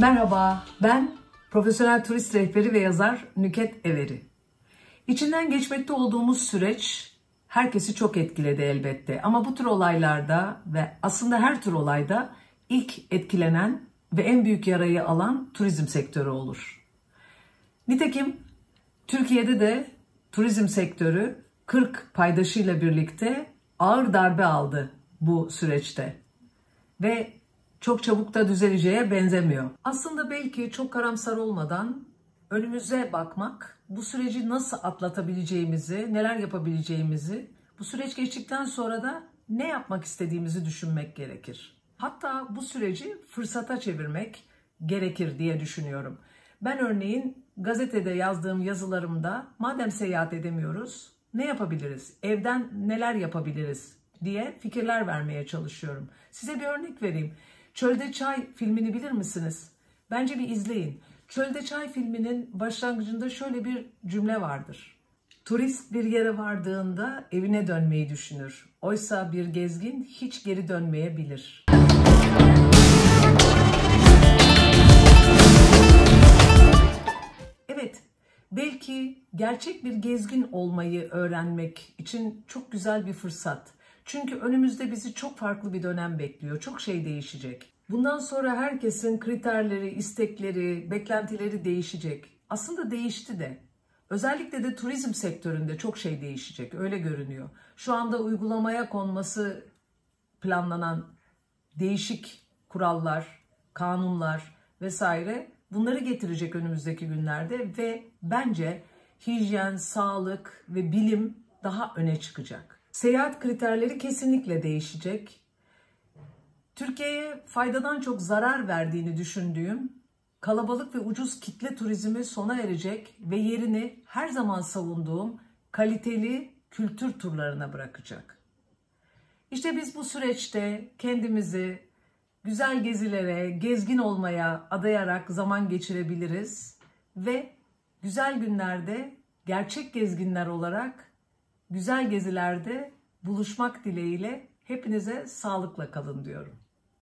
Merhaba, ben profesyonel turist rehberi ve yazar Nüket Everi. İçinden geçmekte olduğumuz süreç herkesi çok etkiledi elbette. Ama bu tür olaylarda ve aslında her tür olayda ilk etkilenen ve en büyük yarayı alan turizm sektörü olur. Nitekim Türkiye'de de turizm sektörü 40 paydaşıyla birlikte ağır darbe aldı bu süreçte. Ve çok çabuk da düzeleceğe benzemiyor. Aslında belki çok karamsar olmadan önümüze bakmak, bu süreci nasıl atlatabileceğimizi, neler yapabileceğimizi, bu süreç geçtikten sonra da ne yapmak istediğimizi düşünmek gerekir. Hatta bu süreci fırsata çevirmek gerekir diye düşünüyorum. Ben örneğin gazetede yazdığım yazılarımda madem seyahat edemiyoruz ne yapabiliriz? Evden neler yapabiliriz diye fikirler vermeye çalışıyorum. Size bir örnek vereyim. Çölde Çay filmini bilir misiniz? Bence bir izleyin. Çölde Çay filminin başlangıcında şöyle bir cümle vardır. Turist bir yere vardığında evine dönmeyi düşünür. Oysa bir gezgin hiç geri dönmeyebilir. Evet, belki gerçek bir gezgin olmayı öğrenmek için çok güzel bir fırsat. Çünkü önümüzde bizi çok farklı bir dönem bekliyor. Çok şey değişecek. Bundan sonra herkesin kriterleri, istekleri, beklentileri değişecek. Aslında değişti de. Özellikle de turizm sektöründe çok şey değişecek. Öyle görünüyor. Şu anda uygulamaya konması planlanan değişik kurallar, kanunlar vesaire bunları getirecek önümüzdeki günlerde ve bence hijyen, sağlık ve bilim daha öne çıkacak. Seyahat kriterleri kesinlikle değişecek. Türkiye'ye faydadan çok zarar verdiğini düşündüğüm kalabalık ve ucuz kitle turizmi sona erecek ve yerini her zaman savunduğum kaliteli kültür turlarına bırakacak. İşte biz bu süreçte kendimizi güzel gezilere, gezgin olmaya adayarak zaman geçirebiliriz ve güzel günlerde gerçek gezginler olarak güzel gezilerde buluşmak dileğiyle hepinize sağlıkla kalın diyorum.